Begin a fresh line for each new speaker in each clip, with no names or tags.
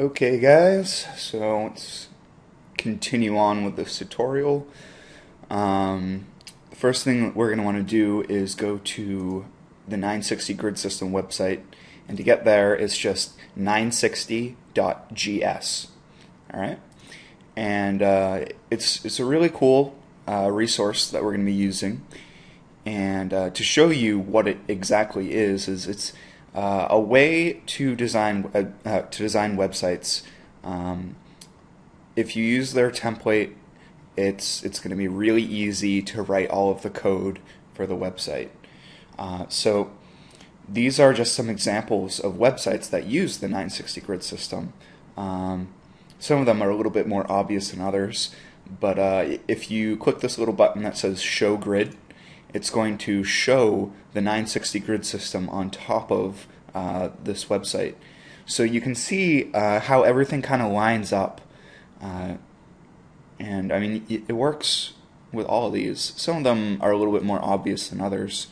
Okay guys, so let's continue on with this tutorial. Um, the first thing that we're going to want to do is go to the 960 grid system website and to get there it's just 960.gs alright and uh, it's, it's a really cool uh, resource that we're going to be using and uh, to show you what it exactly is is it's uh, a way to design uh, uh, to design websites. Um, if you use their template, it's it's going to be really easy to write all of the code for the website. Uh, so these are just some examples of websites that use the 960 grid system. Um, some of them are a little bit more obvious than others, but uh, if you click this little button that says Show Grid, it's going to show the 960 grid system on top of uh, this website. So you can see uh, how everything kind of lines up. Uh, and I mean, it, works with all of these. Some of them are a little bit more obvious than others.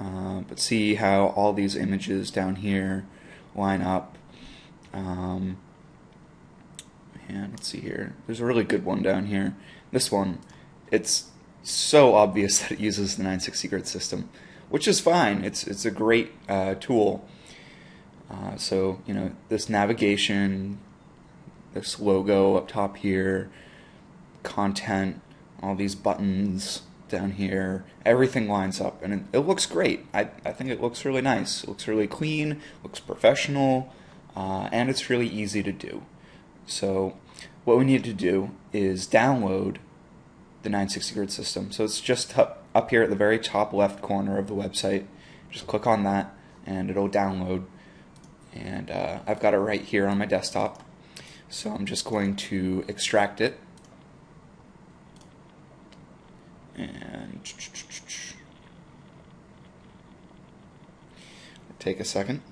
Uh, but see how all these images down here line up. Um, and let's see here. There's a really good one down here. This one, it's so obvious that it uses the 960 grid system, which is fine. It's it's a great uh, tool. Uh, so you know this navigation, this logo up top here, content, all these buttons down here, everything lines up, and it, it looks great. I I think it looks really nice. It looks really clean, looks professional, uh, and it's really easy to do. So what we need to do is download the 960 grid system. So it's just up here at the very top left corner of the website. Just click on that and it'll download. And uh, I've got it right here on my desktop. So I'm just going to extract it. And take a second.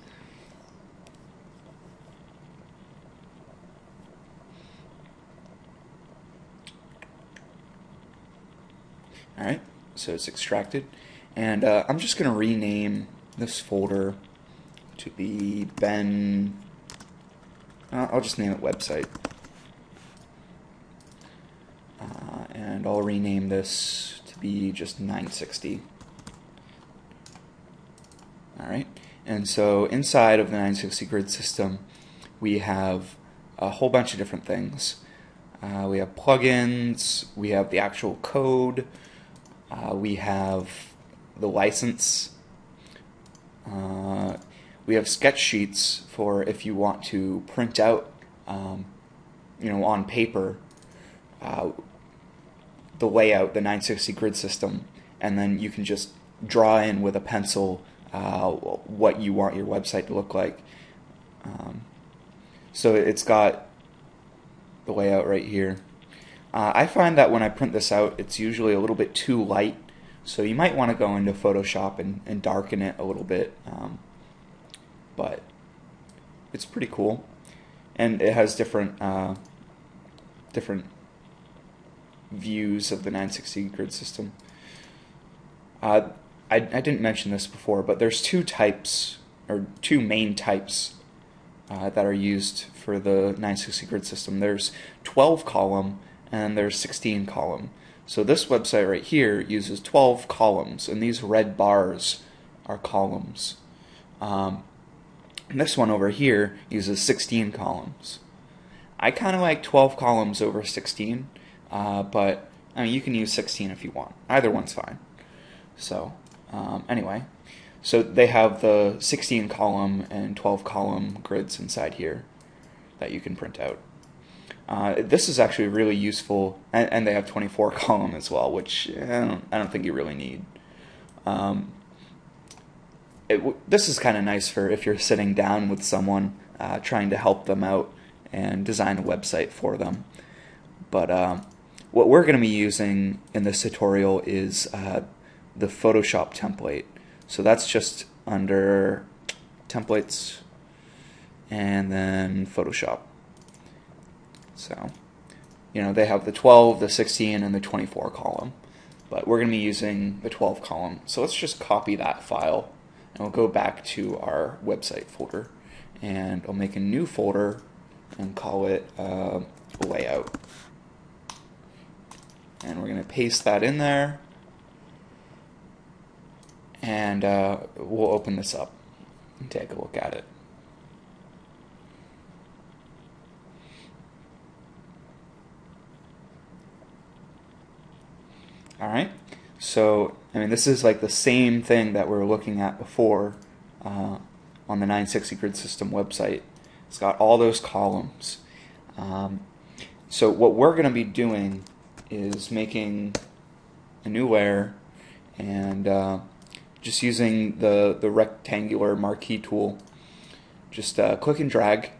Alright, so it's extracted. And uh, I'm just going to rename this folder to be Ben. Uh, I'll just name it website. Uh, and I'll rename this to be just 960. Alright, and so inside of the 960 grid system, we have a whole bunch of different things. Uh, we have plugins, we have the actual code, uh, we have the license. Uh, we have sketch sheets for if you want to print out, um, you know, on paper, uh, the layout, the 960 grid system, and then you can just draw in with a pencil uh, what you want your website to look like. Um, so it's got the layout right here. Uh, I find that when I print this out, it's usually a little bit too light, so you might want to go into Photoshop and, and darken it a little bit. Um, but it's pretty cool, and it has different uh, different views of the 960 grid system. Uh, I, I didn't mention this before, but there's two types or two main types uh, that are used for the 960 grid system. There's 12 column and there's 16 column. So this website right here uses 12 columns, and these red bars are columns. Um, this one over here uses 16 columns. I kind of like 12 columns over 16, uh, but I mean you can use 16 if you want. Either one's fine. So um, anyway, so they have the 16 column and 12 column grids inside here that you can print out. Uh, this is actually really useful, and, and, they have 24 column as well, which I don't, I don't think you really need. Um, it, this is kind of nice for if you're sitting down with someone uh, trying to help them out and design a website for them. But uh, what we're going to be using in this tutorial is uh, the Photoshop template. So that's just under templates and then Photoshop. So, you know, they have the 12, the 16, and the 24 column. But we're going to be using the 12 column. So let's just copy that file and we'll go back to our website folder. And I'll make a new folder and call it uh, layout. And we're going to paste that in there. And uh, we'll open this up and take a look at it. All right. So, I mean, this is like the same thing that we were looking at before uh, on the 960 Grid System website. It's got all those columns. Um, so what we're going to be doing is making a new layer and uh, just using the, the rectangular marquee tool. Just uh, click and drag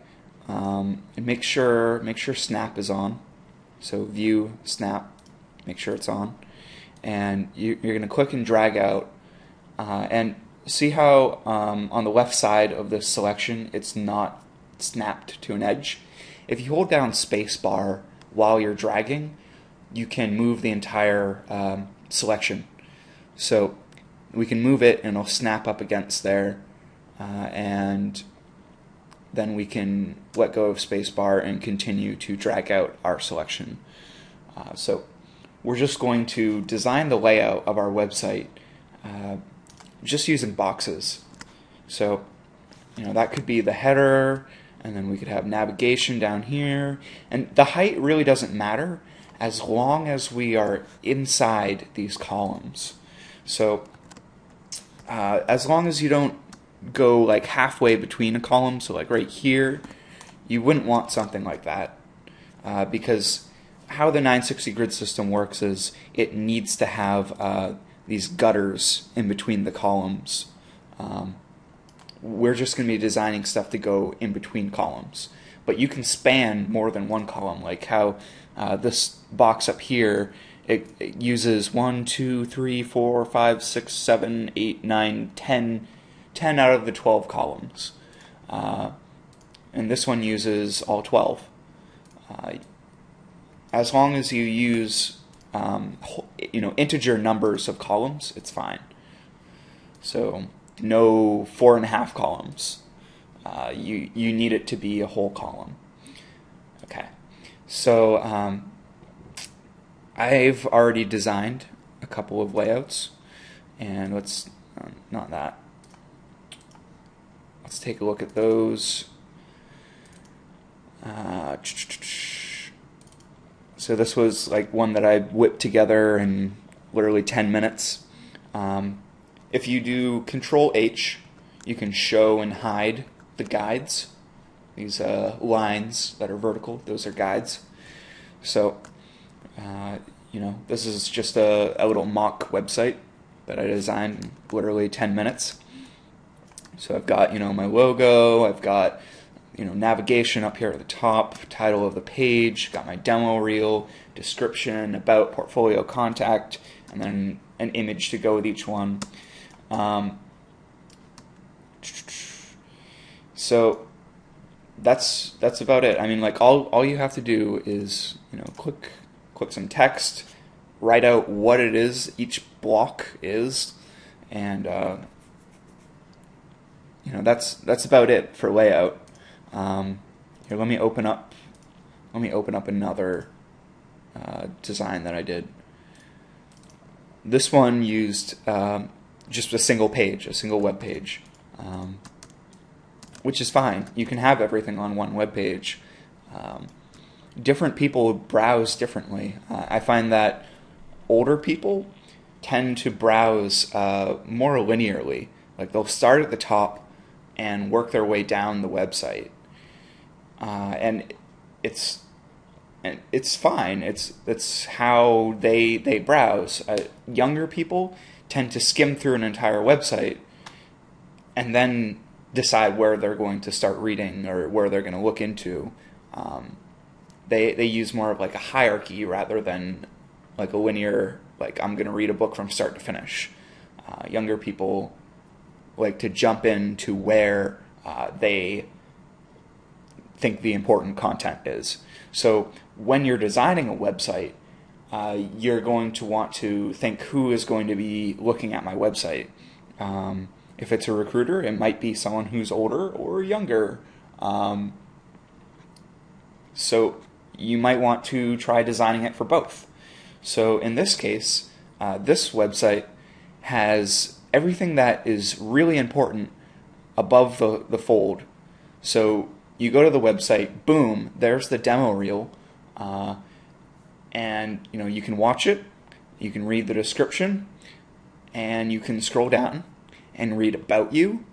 um, and make sure make sure snap is on. So view snap, make sure it's on, and you, are going to click and drag out uh, and see how um, on the left side of the selection it's not snapped to an edge. If you hold down spacebar while you're dragging, you can move the entire um, selection. So we can move it and it'll snap up against there, uh, and then we can let go of spacebar and continue to drag out our selection. Uh, so we're just going to design the layout of our website uh, just using boxes. So, you know, that could be the header, and then we could have navigation down here. And the height really doesn't matter as long as we are inside these columns. So, uh, as long as you don't go like halfway between a column, so like right here, you wouldn't want something like that uh, because how the 960 grid system works is it needs to have uh, these gutters in between the columns. Um, we're just going to be designing stuff to go in between columns. But you can span more than one column, like how uh, this box up here it, it, uses 1, 2, 3, 4, 5, 6, 7, 8, 9, 10, 10 out of the 12 columns. Uh, and this one uses all 12. Uh, as long as you use um, you know, integer numbers of columns, it's fine. So no four and a half columns. Uh, you you need it to be a whole column. Okay, so um, I've already designed a couple of layouts, and let's um, not that. Let's take a look at those. Uh, so this was like one that I whipped together in literally 10 minutes. Um, if you do Control H, you can show and hide the guides. These uh, lines that are vertical, those are guides. So, uh, you know, this is just a, a little mock website that I designed in literally 10 minutes. So I've got, you know, my logo, I've got you know, navigation up here at the top, title of the page, got my demo reel, description, about, portfolio, contact, and then an image to go with each one. Um, so that's that's about it. I mean, like all all you have to do is you know click click some text, write out what it is each block is, and uh, you know that's that's about it for layout. Um, here, let me open up. Let me open up another uh, design that I did. This one used um, just a single page, a single web page, um, which is fine. You can have everything on one web page. Um, different people browse differently. Uh, I find that older people tend to browse uh, more linearly. Like they'll start at the top and work their way down the website uh, and it's and it's fine. It's it's how they they browse. Uh, younger people tend to skim through an entire website and then decide where they're going to start reading or where they're going to look into. Um, they they use more of like a hierarchy rather than like a linear like I'm going to read a book from start to finish. Uh, younger people like to jump into where uh, they think the important content is. So when you're designing a website, uh, you're going to want to think who is going to be looking at my website. Um, if it's a recruiter, it might be someone who's older or younger. Um, so you might want to try designing it for both. So in this case, uh, this website has everything that is really important above the, the fold. So you go to the website, boom, there's the demo reel, uh, and you know you can watch it, you can read the description, and you can scroll down and read about you.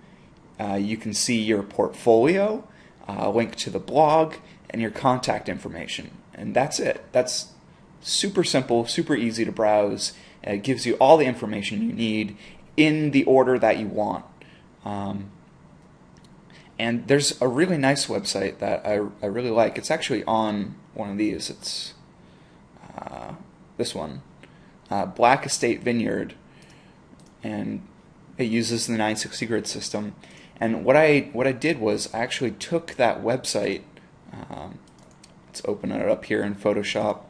Uh, you can see your portfolio, uh, link to the blog, and your contact information. And that's it. That's super simple, super easy to browse. It gives you all the information you need in the order that you want. Um, and there's a really nice website that I, I really like. It's actually on one of these. It's uh, this one, uh, Black Estate Vineyard, and it uses the 960 grid system. And what I what I did was I actually took that website. Um, let's open it up here in Photoshop.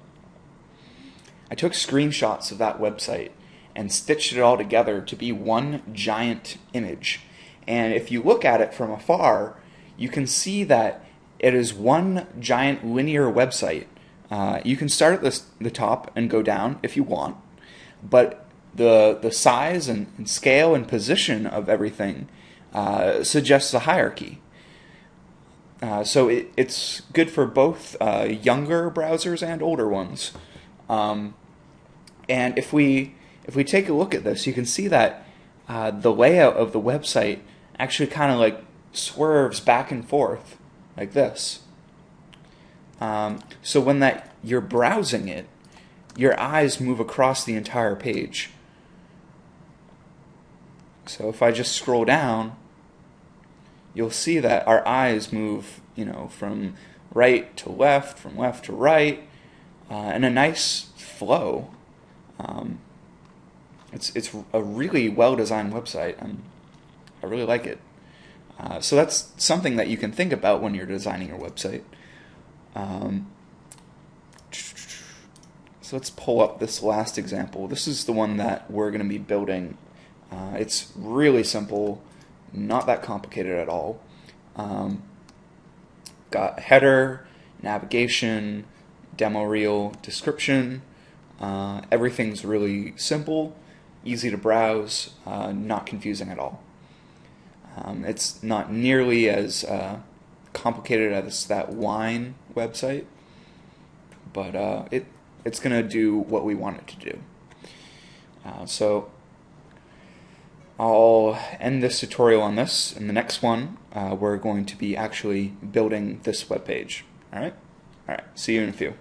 I took screenshots of that website and stitched it all together to be one giant image. And if you look at it from afar, you can see that it is one giant linear website. Uh, you can start at the, the top and go down if you want, but the the size and, and scale and position of everything uh, suggests a hierarchy. Uh, so it, it's good for both uh, younger browsers and older ones. Um, and if we if we take a look at this, you can see that uh, the layout of the website actually kind of like swerves back and forth like this. Um, so when that you're browsing it, your eyes move across the entire page. So if I just scroll down, you'll see that our eyes move, you know, from right to left, from left to right, uh, and a nice flow. Um, it's it's a really well designed website. I'm I really like it. Uh, so that's something that you can think about when you're designing your website. Um, so let's pull up this last example. This is the one that we're going to be building. Uh, it's really simple, not that complicated at all. Um, got header, navigation, demo reel, description. Uh, everything's really simple, easy to browse, uh, not confusing at all. Um, it's not nearly as uh, complicated as that wine website, but uh, it it's going to do what we want it to do. Uh, so I'll end this tutorial on this. In the next one, uh, we're going to be actually building this web page. All right? All right. See you in a few.